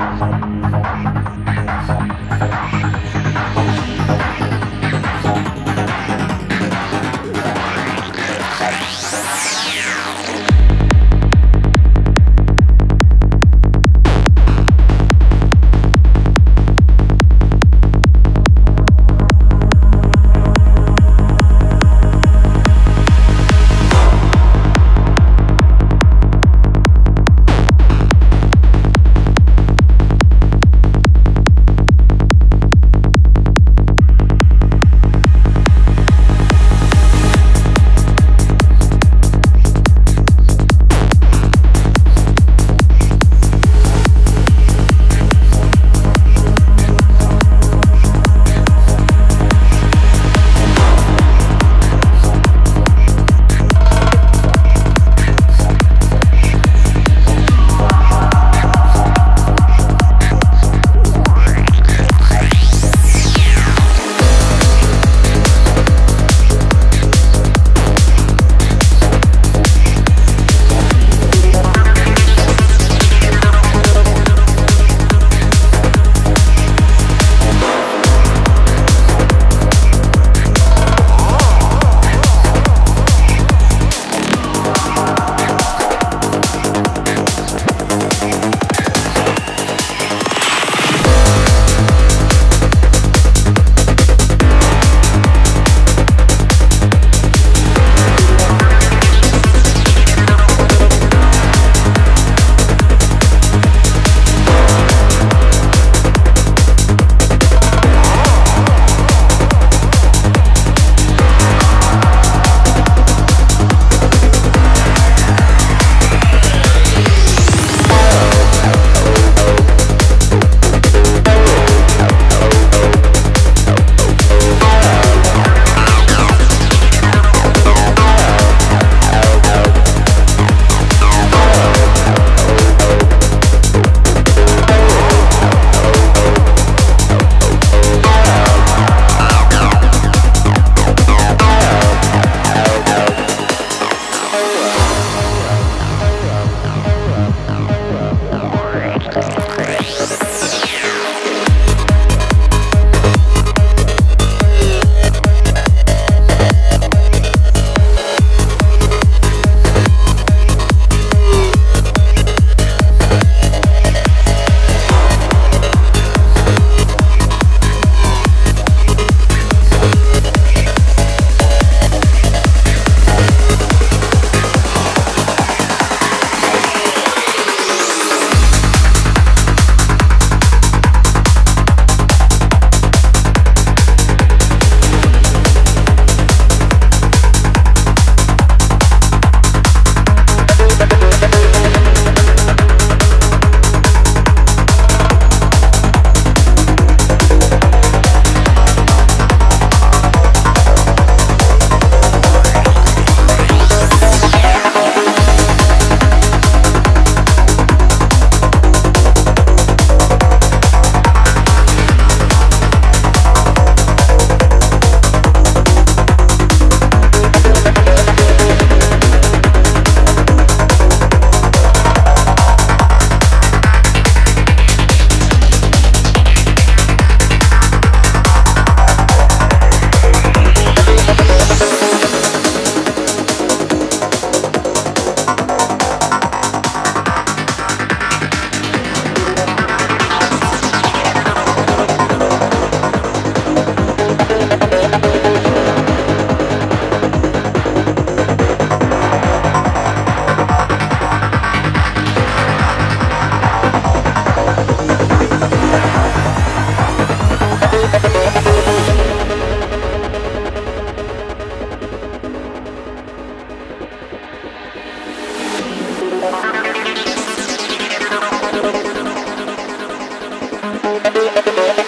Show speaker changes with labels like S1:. S1: 很狠。Thank you.